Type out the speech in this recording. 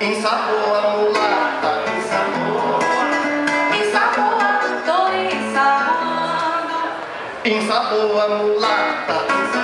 Ensaboa mulata, ensaboa, ensaboa, Em Samoa, tô em Samoando mulata, ensaboa.